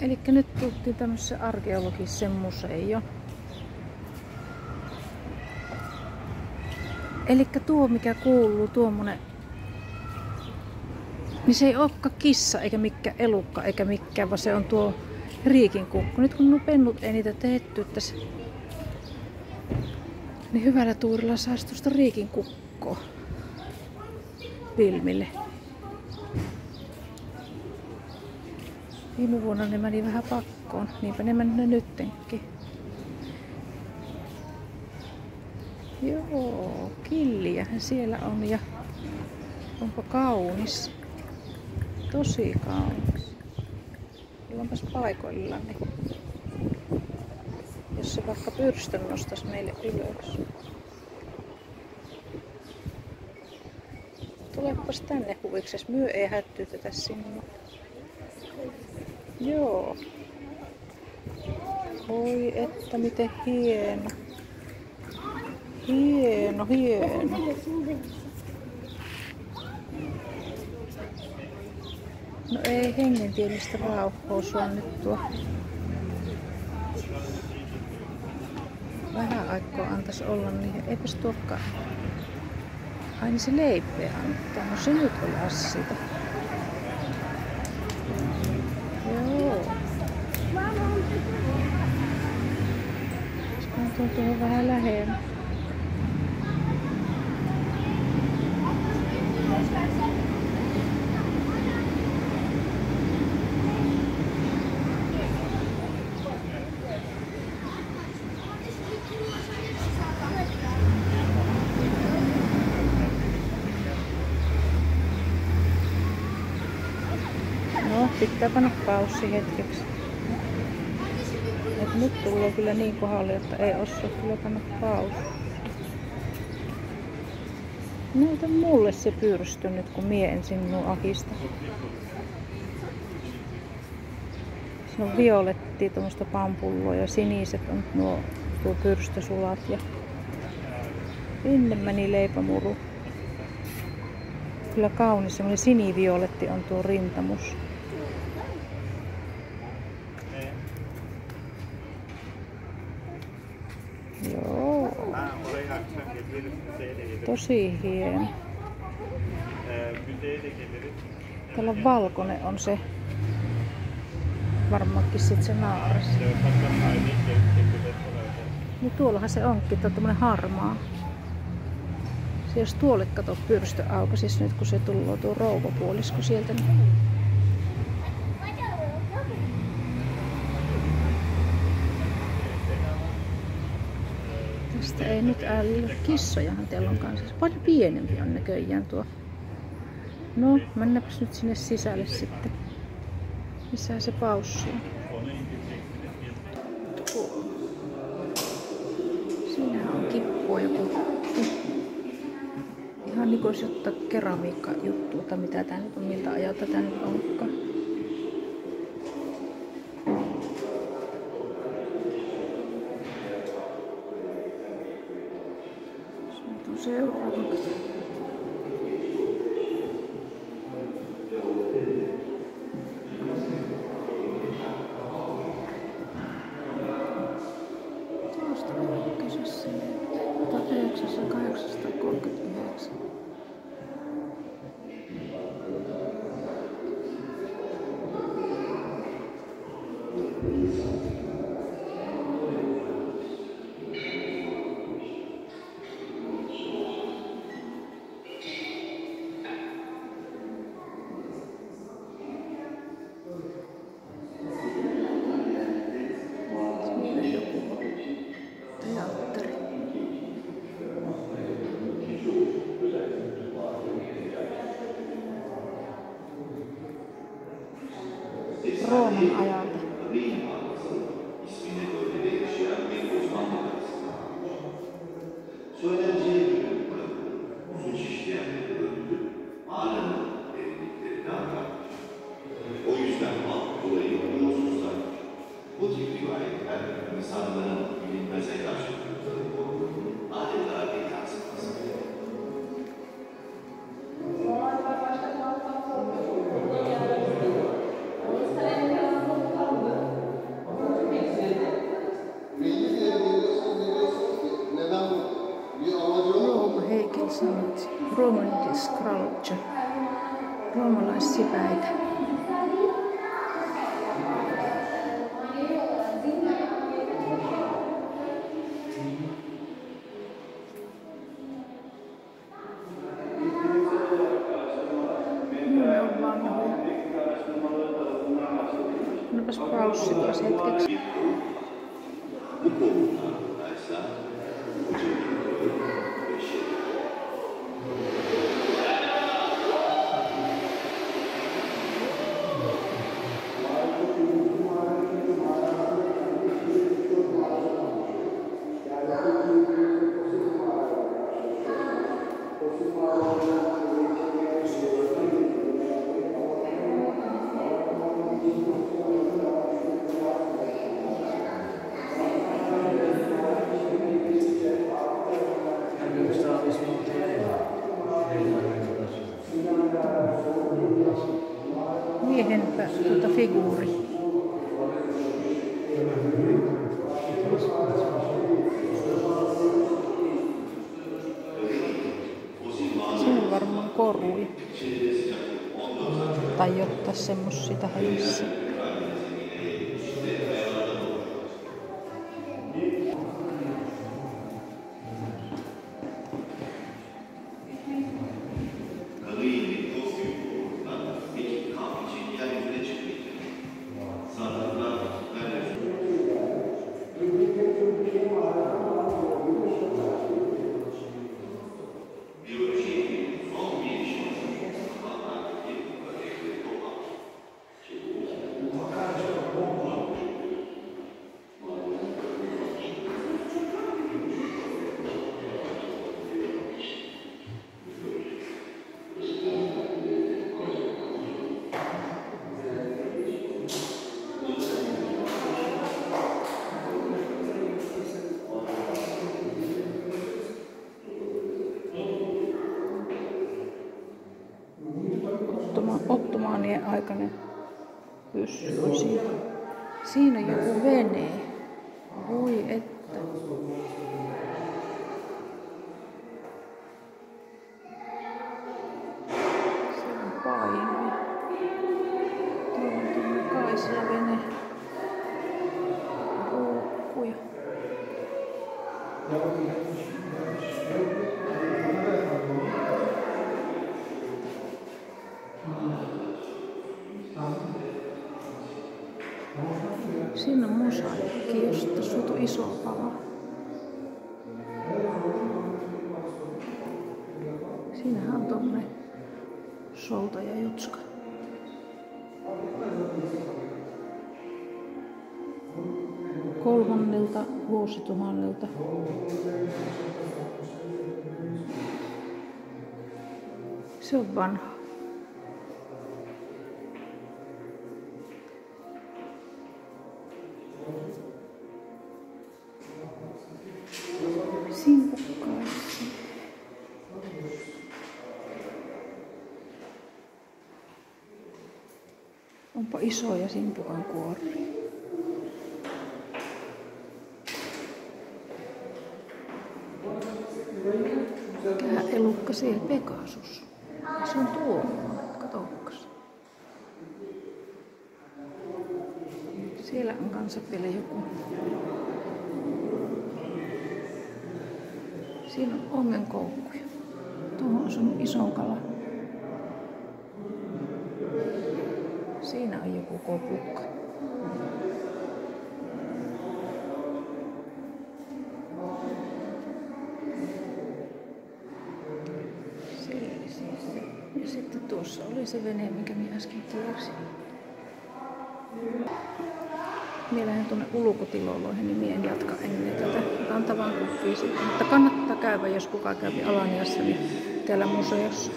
Eli nyt tultiin tämmöisessä arkeologisen museoon. Eli tuo mikä kuuluu, tuommoinen niin se ei olekaan kissa eikä mikä elukka eikä mikään, vaan se on tuo riikin kukku. Nyt kun nuo pennut ei niitä teetty tässä, niin hyvällä tuurilla saisi tuosta riikin kukkoa filmille. Viime vuonna ne meni vähän pakkoon, niinpä ne meni nyttenkin. Joo, killiähän siellä on ja onpa kaunis. Tosi kaunis. Paikoillaan, niin jos se vaikka pyrstön nostaisi meille ylös. Tulepas tänne huvikses. Myö ei hättytetä sinne. Joo. Oi että miten hieno. Hieno, hieno. No ei hengentielistä rauhaa sua nyt tuo. Vähän aikaa antaisi olla, niin eipäs tuokkaan. Ai niin se leipeä antaa. No se nyt oli sitä. Joo. Mä tuon vähän lähellä. pitää panna paussi hetkeksi. Nyt tulee kyllä niin kohdalle, että ei osaa kyllä panna paussi. Näytä mulle se pyrstö nyt, kun mie ensin minun ahista. Se on violetti, tuommoista pampulloa ja siniset on nuo tuo pyrstösulat ja meni leipämuru. Kyllä kaunis, semmoinen sinivioletti on tuo rintamus. Tosi hieno. Täällä on valkoinen on se. Varmaankin sit se naaras. No tuollahan se onkin, tuo on harmaa. Se jos tuolle kato pyrstö auka, siis nyt kun se tulee tuo rouvapuolisko sieltä, niin Tästä ei nyt älly. Kissojahan teillä on kanssa. Paljon pienempi on näköjään tuo. No, mennäpäs nyt sinne sisälle sitten. Missä se paussi on? Siinähän on kippua joku. Ihan niin kuin ottaa keramiikka juttu, mitä tää nyt on, miltä ajalta tää nyt onkaan. Senhor. I romaniscrauch, romalaissipäitä. Onpas paussi tuossa hetkeksi. Pä- tuota figuuri. Se on varmaan koruja. Tai semmosia tähän missä. On siinä. Joku vene. Sutu iso pala. Siinähän on tommonen solta ja jutska. Kolmannelta vuosituhannelta. Se on vanha. Onpa isoja simpukan kuoria. Tää elukka siellä Pegasus. Se on tuolla. Katokkas. Siellä on kanssa vielä joku. Siinä on ongenkoukkuja. Tuohon on sun ison kala. Siis se. Ja sitten tuossa oli se vene, mikä minä äsken tiesin. Minä lähden tuonne ulkotiloihin, niin minä en jatka ennen tätä. Tavan kuppia sitten. Mutta kannattaa käydä, jos kukaan käy Alaniassa, niin täällä museossa.